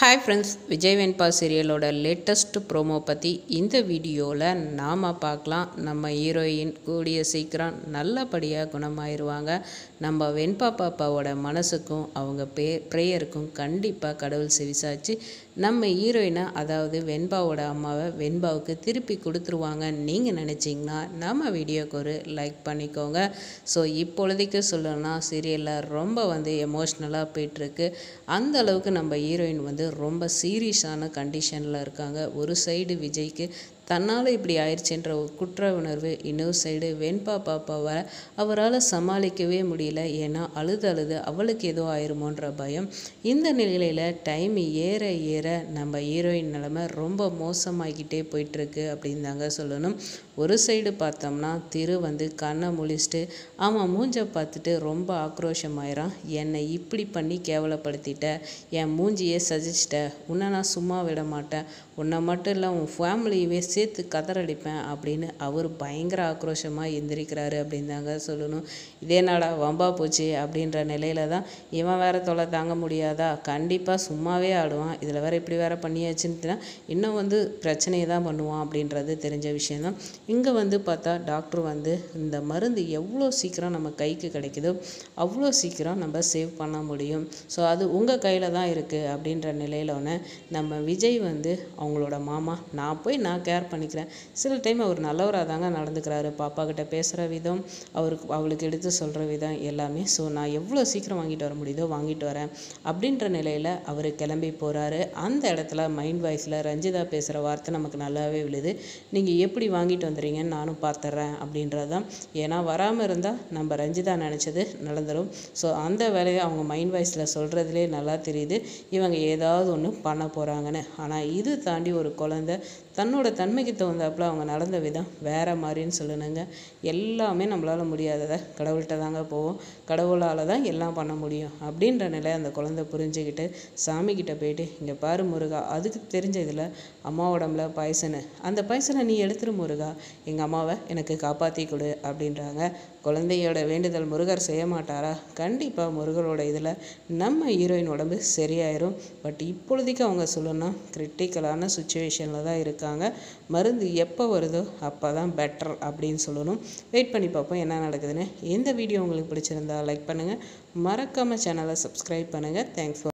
Hi friends Vijay Venba சீரியலோட latest promo பற்றி இந்த வீடியோவில் நாம் பார்க்கலாம். நம்ம ஹீரோயின் கூடிய சீக்கிரம் நல்லபடியாக குணமாயிருவாங்க. நம்ம வெண்பா பாப்பாவோட மனசுக்கும் அவங்க பே ப்ரேயருக்கும் கண்டிப்பாக கடவுள் செவிசாச்சு நம்ம ஹீரோயினை அதாவது வெண்பாவோட அம்மாவை வெண்பாவுக்கு திருப்பி கொடுத்துருவாங்க. நீங்கள் நினச்சிங்கன்னா நம்ம வீடியோக்கு ஒரு லைக் பண்ணிக்கோங்க. ஸோ இப்பொழுதைக்கு சொல்லணும்னா சீரியலில் ரொம்ப வந்து எமோஷ்னலாக போயிட்டுருக்கு. அந்த அளவுக்கு நம்ம ஹீரோயின் வந்து ரொம்ப சீரியஸான கண்டிஷனில் இருக்காங்க. ஒரு சைடு விஜய்க்கு தன்னால் இப்படி ஆயிடுச்சுன்ற ஒரு குற்ற உணர்வு இன்னொரு சைடு வெண்பா பாப்பாவை அவரால் சமாளிக்கவே முடியல. ஏன்னா அழுது அழுது அவளுக்கு ஏதோ ஆயிருமோன்ற பயம். இந்த நிலையில் டைம் ஏற ஏற நம்ம ஹீரோயின் நிலமை ரொம்ப மோசமாகிக்கிட்டே போயிட்டுருக்கு அப்படின்னு தாங்க சொல்லணும். ஒரு சைடு பார்த்தோம்னா திரு வந்து கண்ணை முழிச்சிட்டு அவன் மூஞ்சை பார்த்துட்டு ரொம்ப ஆக்ரோஷமாயிரான் என்னை இப்படி பண்ணி கேவலப்படுத்திட்ட. என் மூஞ்சியே சஜிச்சிட்ட. உன்னை நான் சும்மா விட மாட்டேன். உன்னை மட்டும் இல்லை உன் ஃபேமிலியவே சேர்த்து கதறடிப்பேன் அப்படின்னு அவர் பயங்கர ஆக்ரோஷமாக எந்திரிக்கிறாரு அப்படின்னு தாங்க சொல்லணும். இதே நாடா வம்பா போச்சு அப்படின்ற நிலையில தான் இவன் வேற தொலை தாங்க முடியாதா? கண்டிப்பாக சும்மாவே ஆடுவான். இதில் வேற இப்படி வேற பண்ணியாச்சுன்னா இன்னும் வந்து பிரச்சனையை தான் பண்ணுவான் அப்படின்றது தெரிஞ்ச விஷயந்தான் இங்கே வந்து பார்த்தா டாக்டர் வந்து இந்த மருந்து எவ்வளோ சீக்கிரம் நம்ம கைக்கு கிடைக்குதோ அவ்வளோ சீக்கிரம் நம்ம சேவ் பண்ண முடியும். ஸோ அது உங்கள் கையில் தான் இருக்குது அப்படின்ற நிலையில் ஒன்று நம்ம விஜய் வந்து அவங்களோட மாமா நான் போய் நான் கேர் பண்ணிக்கிறேன். சில டைம் அவர் நல்லவராக தாங்க நடந்துக்கிறாரு. பாப்பா கிட்ட பேசுகிற விதம் அவருக்கு அவளுக்கு எடுத்து சொல்கிற விதம் எல்லாமே. ஸோ நான் எவ்வளோ சீக்கிரம் வாங்கிட்டு வர முடியுதோ வாங்கிட்டு வரேன். அப்படின்ற நிலையில் அவர் கிளம்பி போகிறாரு அந்த இடத்துல மைண்ட் வாய்ஸில் ரஞ்சிதா பேசுகிற வார்த்தை நமக்கு நல்லாவே விழுது. நீங்கள் எப்படி வாங்கிட்டு வந்துடுறீங்கன்னு நானும் பார்த்துட்றேன் அப்படின்றது தான் ஏன்னா வராமல் இருந்தால் நம்ம ரஞ்சிதா நினச்சது நடந்துடும் ஸோ அந்த வேலையை அவங்க மைண்ட் வாய்ஸில் சொல்கிறதுலே நல்லா தெரியுது. இவங்க ஏதாவது ஒன்று பண்ண போகிறாங்கன்னு ஆனால் இது தாண்டி ஒரு குழந்தை தன்னோட தன்மை தன்மைக்கு தகுந்தாப்புல அவங்க நடந்த விதம் வேறு மாதிரின்னு சொல்லணுங்க. எல்லாமே நம்மளால் முடியாததை கடவுள்கிட்ட தாங்க போவோம். கடவுளால் தான் எல்லாம் பண்ண முடியும். அப்படின்ற நிலை அந்த குழந்தை புரிஞ்சுக்கிட்டு சாமிக்கிட்ட போயிட்டு இங்கே பாரு முருகா அதுக்கு தெரிஞ்ச இதில் அம்மா உடம்புல பாய்சனு அந்த பாய்சனை நீ எடுத்துரு முருகா எங்கள் அம்மாவை எனக்கு காப்பாற்றி கொடு அப்படின்றாங்க. குழந்தையோட வேண்டுதல் முருகர் செய்ய மாட்டாரா? கண்டிப்பாக முருகரோட இதில் நம்ம ஹீரோயின் உடம்பு சரியாயிரும். பட் இப்பொழுதைக்கு அவங்க சொல்லணும்னா கிரிட்டிக்கலான சுச்சுவேஷனில் தான் இருக்காங்க. மருந்து எப்போ வருதோ அப்போ தான் பெட்டர் அப்படின்னு சொல்லணும். வெயிட் பண்ணி பார்ப்போம் என்ன நடக்குதுன்னு. இந்த வீடியோ உங்களுக்கு பிடிச்சிருந்தா லைக் பண்ணுங்கள் மறக்காமல் சேனலை சப்ஸ்கிரைப் பண்ணுங்கள் தேங்க்ஸ் ஃபார்